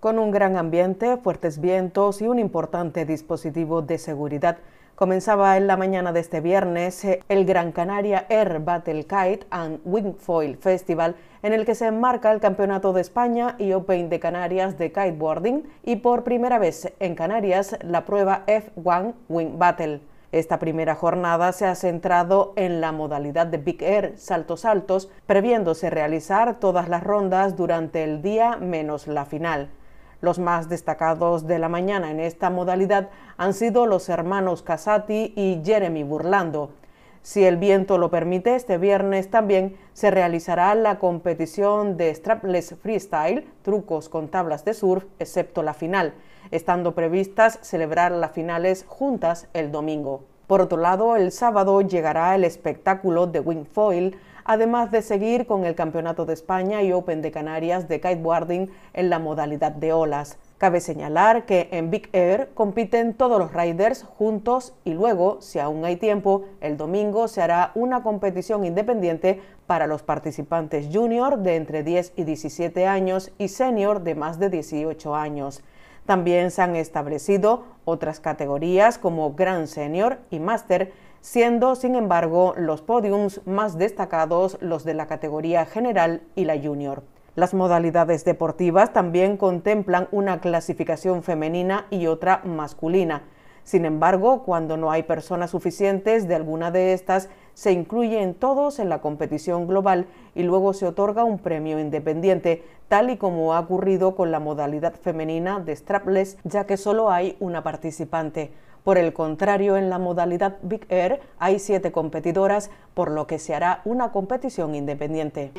Con un gran ambiente, fuertes vientos y un importante dispositivo de seguridad, comenzaba en la mañana de este viernes el Gran Canaria Air Battle Kite and Wingfoil Festival, en el que se enmarca el Campeonato de España y Open de Canarias de kiteboarding y por primera vez en Canarias la prueba F1 Wing Battle. Esta primera jornada se ha centrado en la modalidad de Big Air, saltos altos, previéndose realizar todas las rondas durante el día menos la final. Los más destacados de la mañana en esta modalidad han sido los hermanos Casati y Jeremy Burlando. Si el viento lo permite, este viernes también se realizará la competición de strapless freestyle, trucos con tablas de surf, excepto la final, estando previstas celebrar las finales juntas el domingo. Por otro lado, el sábado llegará el espectáculo de Wingfoil, además de seguir con el Campeonato de España y Open de Canarias de kiteboarding en la modalidad de olas. Cabe señalar que en Big Air compiten todos los riders juntos y luego, si aún hay tiempo, el domingo se hará una competición independiente para los participantes junior de entre 10 y 17 años y senior de más de 18 años. También se han establecido otras categorías como Grand Senior y Master, siendo sin embargo los podiums más destacados los de la categoría general y la junior. Las modalidades deportivas también contemplan una clasificación femenina y otra masculina. Sin embargo, cuando no hay personas suficientes de alguna de estas, se incluyen todos en la competición global y luego se otorga un premio independiente, tal y como ha ocurrido con la modalidad femenina de strapless, ya que solo hay una participante. Por el contrario, en la modalidad Big Air hay siete competidoras, por lo que se hará una competición independiente.